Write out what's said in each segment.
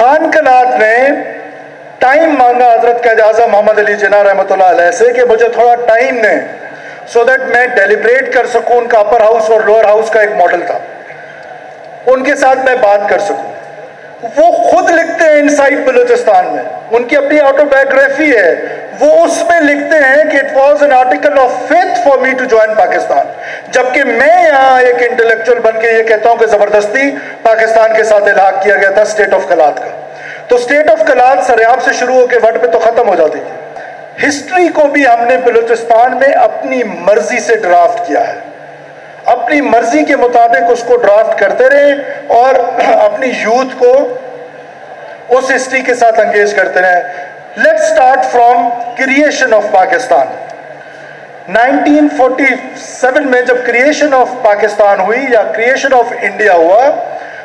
خان کنات نے ٹائم مانگا حضرت کا اجازہ محمد علی جناح رحمۃ اللہ علیہ سے کہ مجھے تھوڑا ٹائم دیں سو دیٹ میں ڈیلیبریٹ کر سکوں ان کا اپر ہاؤس اور لوور ہاؤس کا ایک ماڈل تھا ان کے ساتھ میں بات کر سکوں وہ خود لکھتے ہیں انسائٹ بلوچستان میں ان کی اپنی آٹو بایوگرافی ہے وہ اس میں لکھتے ہیں کہ it was an article of faith for me to join Pakistan جبکہ میں یہاں ایک انٹلیکچوئل بن کے یہ کہتا ہوں کہ زبردستی پاکستان کے ساتھ الحاق کیا گیا تھا اسٹیٹ آف کلات کا۔ تو اسٹیٹ آف کلات سریاب سے شروع ہو کے وٹ پہ تو ختم ہو جاتی تھی۔ ہسٹری کو بھی ہم نے بلوچستان میں اپنی مرضی سے ڈرافٹ کیا ہے۔ اپنی مرضی کے مطابق اس کو ڈرافٹ کرتے رہے اور اپنی یوتھ کو اس ہسٹری کے ساتھ انگیج کرتے رہے۔ Let start from creation of Pakistan 1947 میں جب کریشن آف پاکستان ہوئی یا کریشن آف انڈیا ہوا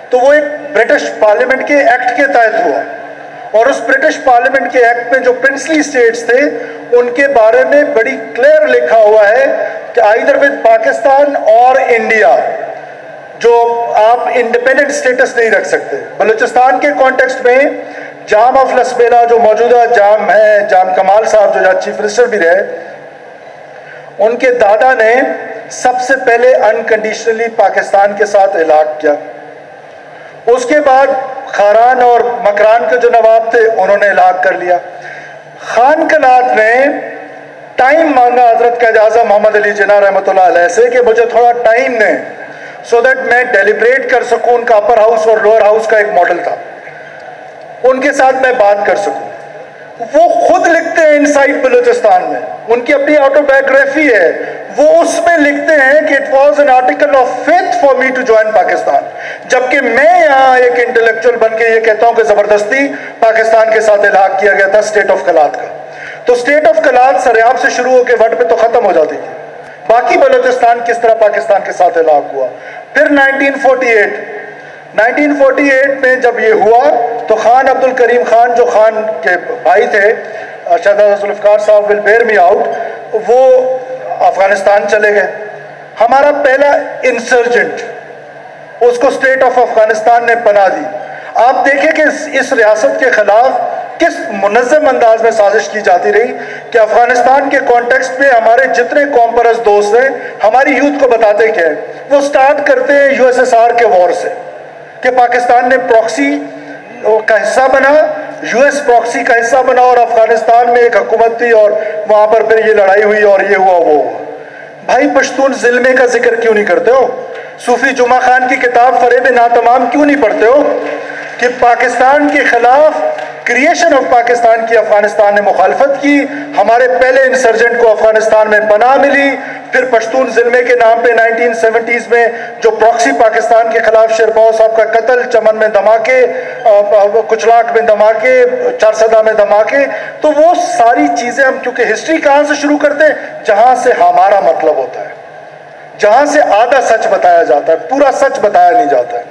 تو وہ ایک برٹش پارلیمنٹ کے ایکٹ کے تحت ہوا اور اس برٹش پارلیمنٹ کے ایکٹ میں جو پرنسلی سٹیٹس تھے ان کے بارے میں بڑی کلیئر لکھا ہوا ہے کہ آئیدر ود پاکستان اور انڈیا جو آپ انڈیپینڈنٹ سٹیٹس نہیں رکھ سکتے بلوچستان کے کانٹیکسٹ میں جام آف لسبیلا جو موجودہ جام ہے، جام کمال صاحب جو چیف منسٹر بھی رہے، ان کے دادا نے سب سے پہلے انکنڈیشنلی پاکستان کے ساتھ علاق کیا۔ اس کے بعد خاران اور مکران کے جو نواب تھے، انہوں نے علاق کر لیا۔ خان کلات نے ٹائم مانگا حضرت کا اجازہ محمد علی جناح رحمۃ اللہ علیہ سے کہ مجھے تھوڑا ٹائم دیں سو دیٹ میں ڈیلیبریٹ کر سکوں، ان کا اپر ہاؤس اور لوئر ہاؤس کا ایک ماڈل تھا۔ ان کے ساتھ میں بات کر سکوں۔ وہ خود لکھتے ہیں انسائٹ بلوچستان میں۔ ان کی اپنی آٹو بایوگرافی ہے۔ وہ اس میں لکھتے ہیں کہ it was an article of faith for me to join Pakistan جبکہ میں یہاں ایک انٹلیکچوئل بن کے یہ کہتا ہوں کہ زبردستی پاکستان کے ساتھ الحاق کیا گیا تھا اسٹیٹ آف کلات کا۔ تو اسٹیٹ آف کلات سریاب سے شروع ہو کے وٹ پہ تو ختم ہو جاتی تھی۔ باقی بلوچستان کس طرح پاکستان کے ساتھ الحاق ہوا۔ پھر 1948 1948 میں جب یہ ہوا تو خان عبد الکریم خان جو خان کے بھائی تھے شہزادہ ذوالفقار صاحب ول بیئر می آؤٹ وہ افغانستان چلے گئے۔ ہمارا پہلا انسرجنٹ اس کو اسٹیٹ آف افغانستان نے پناہ دی۔ آپ دیکھیں کہ اس ریاست کے خلاف کس منظم انداز میں سازش کی جاتی رہی کہ افغانستان کے کانٹیکسٹ میں ہمارے جتنے کمپرس دوست ہیں، ہماری یوتھ کو بتاتے کیا ہے۔ وہ سٹارٹ کرتے ہیں یو ایس ایس آر کے وار سے، کہ پاکستان نے پروکسی کا حصہ بنا یو ایس پروکسی کا حصہ بنا اور افغانستان میں ایک حکومت تھی اور وہاں پر پھر یہ لڑائی ہوئی اور یہ ہوا وہ۔ ہوا بھائی، پشتون ظلمے کا ذکر کیوں نہیں کرتے ہو؟ صوفی جمعہ خان کی کتاب فریب ناتمام کیوں نہیں پڑھتے ہو؟ کہ پاکستان کے خلاف کریشن آف پاکستان کی افغانستان نے مخالفت کی، ہمارے پہلے انسرجنٹ کو افغانستان میں پناہ ملی پھر پشتون ظلمے کے نام پہ نائنٹین سیونٹیز میں جو پروکسی پاکستان کے خلاف شیرپاؤ صاحب کا قتل چمن میں دھماکے کچلاک میں دھماکے، چارسدہ میں دھماکے، تو وہ ساری چیزیں ہم کیونکہ ہسٹری کہاں سے شروع کرتے ہیں؟ جہاں سے ہمارا مطلب ہوتا ہے، جہاں سے آدھا سچ بتایا جاتا ہے، پورا سچ بتایا نہیں جاتا ہے۔